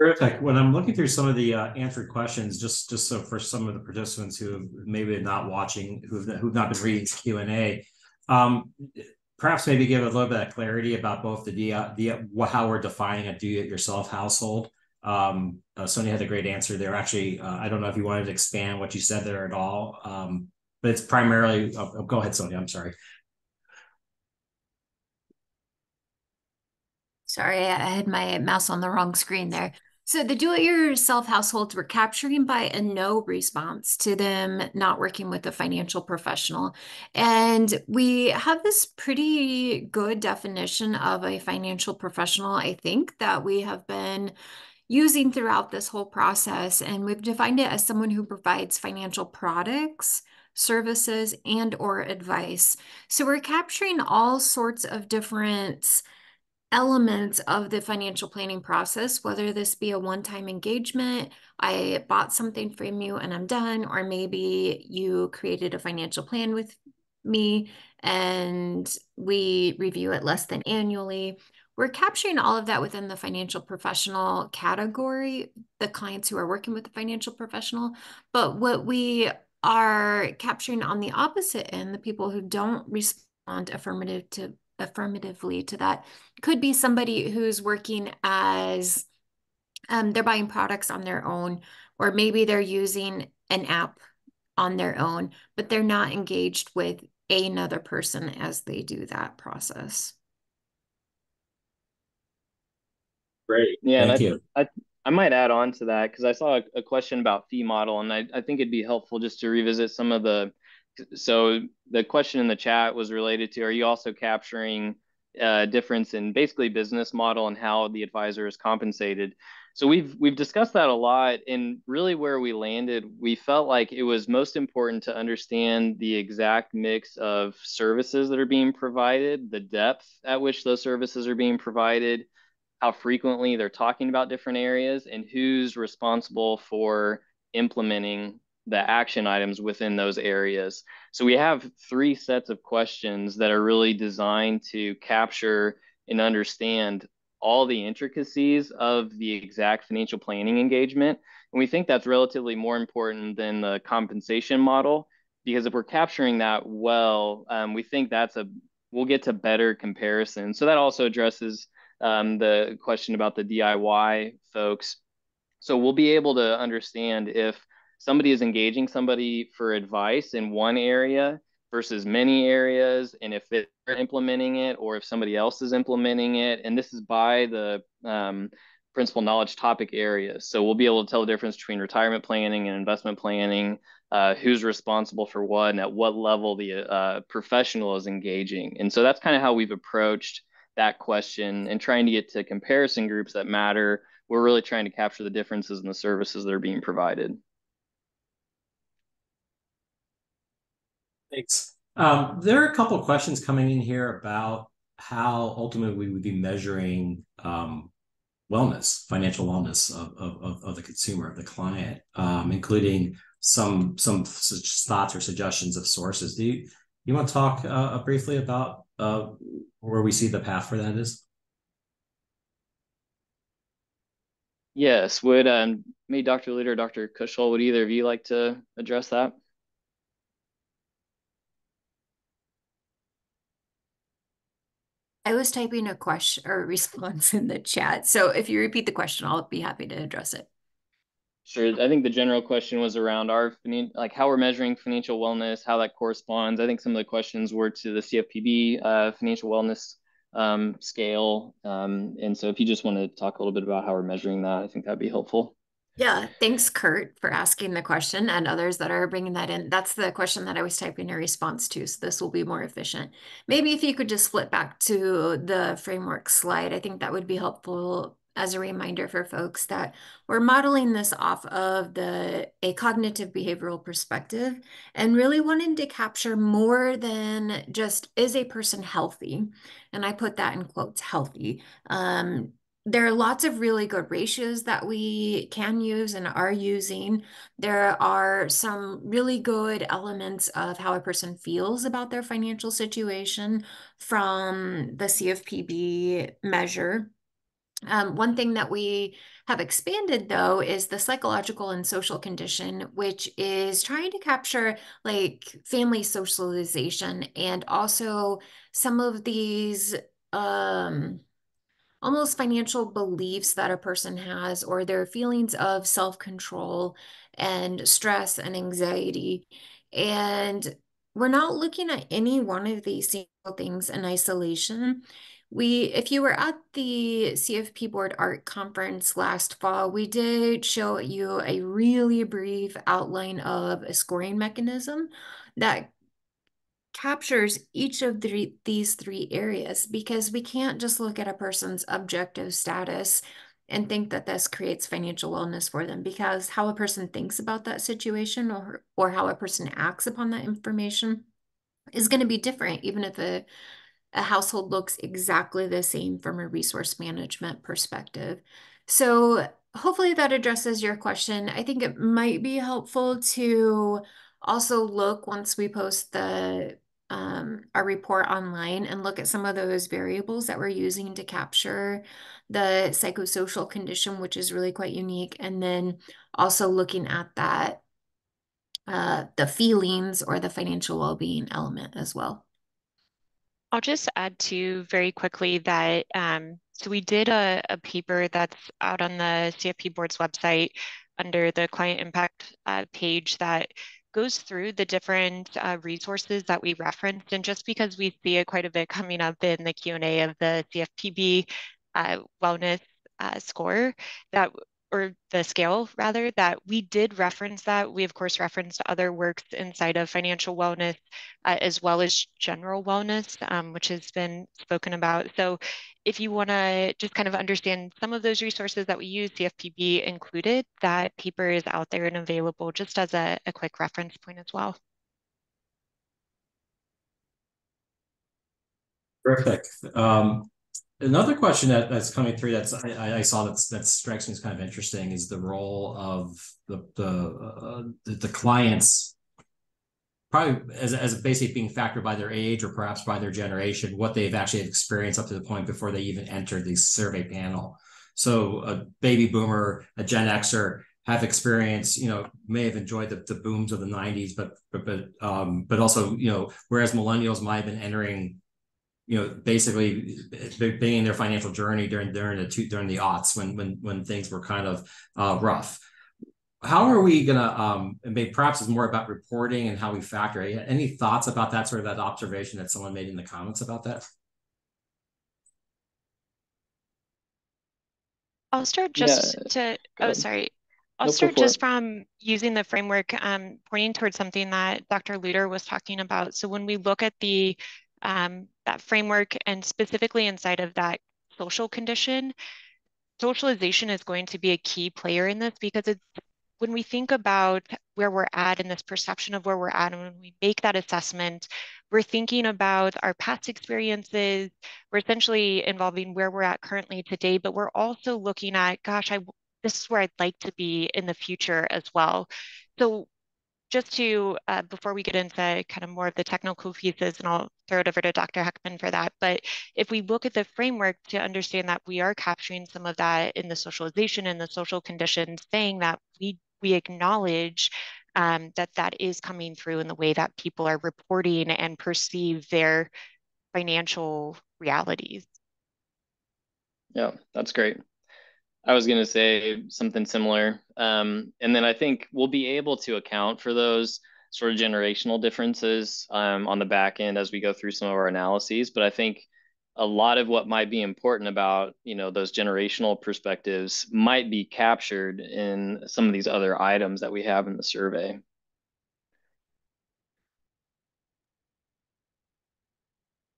Terrific. When I'm looking through some of the uh, answered questions, just just so for some of the participants who maybe not watching, who've who've not been reading Q and A, um, perhaps maybe give a little bit of clarity about both the, the how we're defining a do-it-yourself household. Um, uh, Sonya had a great answer there. Actually, uh, I don't know if you wanted to expand what you said there at all, um, but it's primarily. Oh, oh, go ahead, Sonya. I'm sorry. Sorry, I had my mouse on the wrong screen there. So the do-it-yourself households were capturing by a no response to them not working with a financial professional. And we have this pretty good definition of a financial professional, I think, that we have been using throughout this whole process. And we've defined it as someone who provides financial products, services, and or advice. So we're capturing all sorts of different elements of the financial planning process, whether this be a one time engagement, I bought something from you and I'm done, or maybe you created a financial plan with me and we review it less than annually. We're capturing all of that within the financial professional category, the clients who are working with the financial professional. But what we are capturing on the opposite end, the people who don't respond affirmative to affirmatively to that. Could be somebody who's working as um, they're buying products on their own or maybe they're using an app on their own but they're not engaged with another person as they do that process. Great. Yeah thank you. I, I, I might add on to that because i saw a, a, question about fee model and I, I think it'd be helpful just to revisit some of the so the question in the chat was related to, are you also capturing a uh, difference in basically business model and how the advisor is compensated? So we've we've discussed that a lot, and really where we landed, we felt like it was most important to understand the exact mix of services that are being provided, the depth at which those services are being provided, how frequently they're talking about different areas, and who's responsible for implementing the action items within those areas. So we have three sets of questions that are really designed to capture and understand all the intricacies of the exact financial planning engagement. And we think that's relatively more important than the compensation model because if we're capturing that well, um, we think that's a we'll get to better comparison. So that also addresses um, the question about the DIY folks. So we'll be able to understand if somebody is engaging somebody for advice in one area versus many areas and if they're implementing it or if somebody else is implementing it and this is by the um, principal knowledge topic areas so we'll be able to tell the difference between retirement planning and investment planning uh, who's responsible for what and at what level the uh, professional is engaging. And so that's kind of how we've approached that question and trying to get to comparison groups that matter. We're really trying to capture the differences in the services that are being provided Thanks. Um, there are a couple of questions coming in here about how ultimately we would be measuring um, wellness, financial wellness of, of, of the consumer, of the client, um, including some some such thoughts or suggestions of sources. Do you you want to talk uh, briefly about uh, where we see the path for that is? Yes. Would um, maybe Dr. Or Dr. Koochel, would either of you like to address that? I was typing a question or a response in the chat. So if you repeat the question, I'll be happy to address it. Sure. I think the general question was around our like how we're measuring financial wellness, how that corresponds. I think some of the questions were to the CFPB uh, financial wellness um, scale. Um, and so if you just want to talk a little bit about how we're measuring that, I think that'd be helpful. Yeah, thanks, Kurt, for asking the question and others that are bringing that in. That's the question that I was typing a response to, so this will be more efficient. Maybe if you could just flip back to the framework slide, I think that would be helpful as a reminder for folks that we're modeling this off of the a cognitive behavioral perspective and really wanting to capture more than just is a person healthy and i put that in quotes healthy um, there are lots of really good ratios that we can use and are using. There are some really good elements of how a person feels about their financial situation from the CFPB measure. Um, one thing that we have expanded though is the psychological and social condition, which is trying to capture like family socialization and also some of these um, almost financial beliefs that a person has or their feelings of self-control and stress and anxiety. And we're not looking at any one of these single things in isolation we if you were at the cfp board art conference last fall we did show you a really brief outline of a scoring mechanism that captures each of the, these three areas because we can't just look at a person's objective status and think that this creates financial wellness for them because how a person thinks about that situation or or how a person acts upon that information is going to be different even if a a household looks exactly the same from a resource management perspective. So hopefully that addresses your question. I think it might be helpful to also look once we post the um, our report online and look at some of those variables that we're using to capture the psychosocial condition, which is really quite unique. And then also looking at that, uh, the feelings or the financial well-being element as well. I'll just add to very quickly that um, so we did a, a, paper that's out on the CFP board's website under the client impact uh, page that goes through the different uh, resources that we referenced. And just because we see it quite a bit coming up in the Q&A of the CFPB uh, wellness uh, score, that or the scale rather, that we did reference that. We, of course, referenced other works inside of financial wellness uh, as well as general wellness, um, which has been spoken about. So if you want to just kind of understand some of those resources that we use, CFPB included, that paper is out there and available just as a, a quick reference point as well. Terrific. Um, Another question that, that's coming through that's I, I saw that's that strikes me as kind of interesting is the role of the the uh, the, the, clients probably as, as basically being factored by their age or perhaps by their generation what they've actually experienced up to the point before they even entered the survey panel. So a baby boomer a gen xer have experienced you know may have enjoyed the, the booms of the 90s but but but um but also you know whereas millennials might have been entering you know, basically being in their financial journey during during the two, during the aughts when when when things were kind of uh, rough. How are we gonna um and maybe perhaps it's more about reporting and how we factor? Any thoughts about that sort of that observation that someone made in the comments about that? I'll start just yeah. to oh sorry. I'll start just from using the framework, um, pointing towards something that Dr. Lutter was talking about. So when we look at the um, that framework and specifically inside of that social condition, socialization is going to be a key player in this because it's when we think about where we're at and this perception of where we're at, and when we make that assessment, we're thinking about our past experiences. We're essentially involving where we're at currently today, but we're also looking at, gosh, I this is where I'd like to be in the future as well. So just to, uh, before we get into kind of more of the technical pieces, and I'll throw it over to Dr. Heckman for that, but if we look at the framework to understand that we are capturing some of that in the socialization and the social conditions, saying that we, we acknowledge um, that that is coming through in the way that people are reporting and perceive their financial realities. Yeah, that's great. I was going to say something similar. Um, and then I think we'll be able to account for those sort of generational differences um, on the back end as we go through some of our analyses. But I think a lot of what might be important about you know those generational perspectives might be captured in some of these other items that we have in the survey.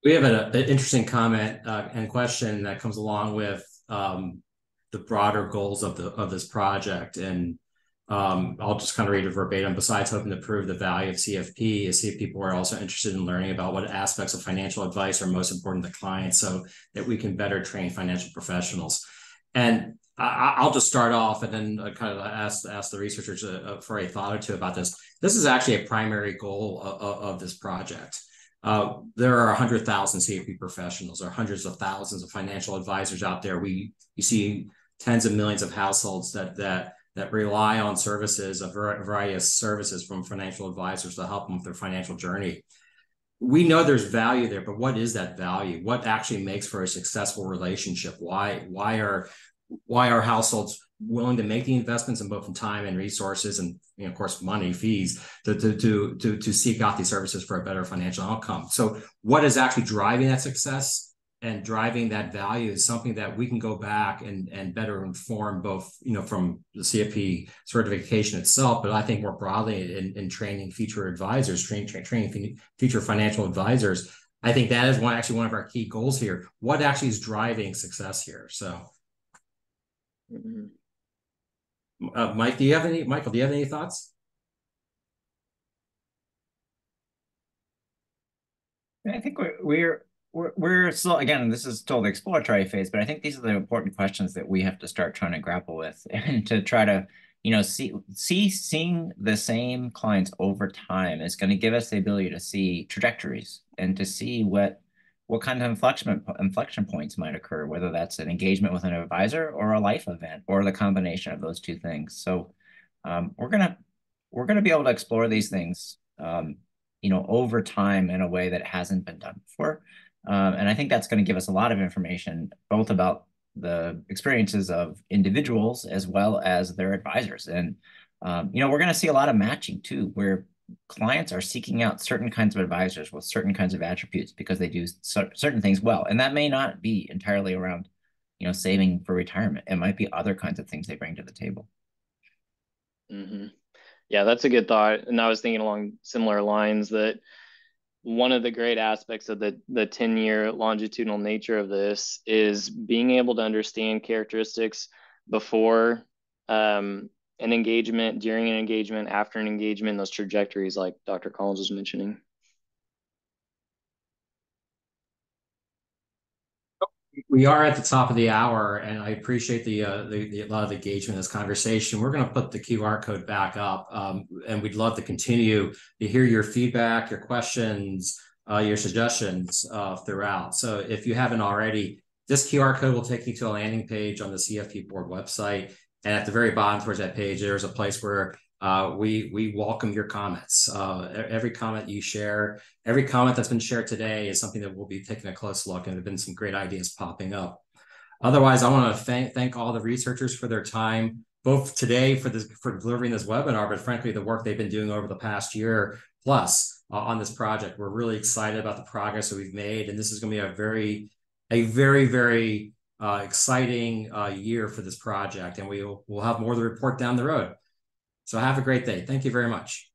We have an, interesting comment uh, and question that comes along with um, the broader goals of the of this project. And um, I'll just kind of read it verbatim. Besides hoping to prove the value of CFP, CFP people are also interested in learning about what aspects of financial advice are most important to clients, so that we can better train financial professionals. And I, will just start off and then kind of ask ask the researchers uh, uh, for a thought or two about this. This is actually a primary goal of, of, of this project. Uh, there are 100,000 CFP professionals, or hundreds of thousands of financial advisors out there. We you see tens of millions of households that that that rely on services, a variety of services from financial advisors to help them with their financial journey. We know there's value there, but what is that value? What actually makes for a successful relationship? Why why are why are households willing to make the investments in both in time and resources and you know, of course money fees to, to to to to seek out these services for a better financial outcome so what is actually driving that success and driving that value is something that we can go back and and better inform both you know from the CFP certification itself, but I think more broadly in, in training future advisors, train, train, training future financial advisors. I think that is one actually one of our key goals here. What actually is driving success here? So, mm-hmm. uh, Mike, do you have any? Michael, do you have any thoughts? I think we're, we're we're, we're still again this is still the exploratory phase but i think these are the important questions that we have to start trying to grapple with and to try to you know see see seeing the same clients over time is going to give us the ability to see trajectories and to see what what kind of inflection inflection points might occur whether that's an engagement with an advisor or a life event or the combination of those two things. So um, we're gonna we're gonna be able to explore these things um, you know over time in a way that hasn't been done before um, and I think that's going to give us a lot of information, both about the experiences of individuals as well as their advisors. And, um, you know, we're going to see a lot of matching too, where clients are seeking out certain kinds of advisors with certain kinds of attributes because they do certain things well. And that may not be entirely around, you know, saving for retirement. It might be other kinds of things they bring to the table. Mm-hmm. Yeah, that's a good thought. And I was thinking along similar lines that one of the great aspects of the the 10 year longitudinal nature of this is being able to understand characteristics before um, an engagement during an engagement after an engagement those trajectories like dr collins was mentioning we are at the top of the hour, and I appreciate the, uh, the, the a lot of engagement in this conversation. We're going to put the QR code back up, um, and we'd love to continue to hear your feedback, your questions, uh, your suggestions uh, throughout. So if you haven't already, this QR code will take you to a landing page on the CFP board website, and at the very bottom towards that page, there's a place where uh, we we welcome your comments. Uh, every comment you share, every comment that's been shared today is something that we'll be taking a close look, and there have been some great ideas popping up. Otherwise, I want to thank thank all the researchers for their time, both today for this for delivering this webinar, but frankly, the work they've been doing over the past year plus uh, on this project. We're really excited about the progress that we've made, and this is going to be a very a very very uh, exciting uh, year for this project, and we will we'll have more to report down the road. So have a great day. Thank you very much.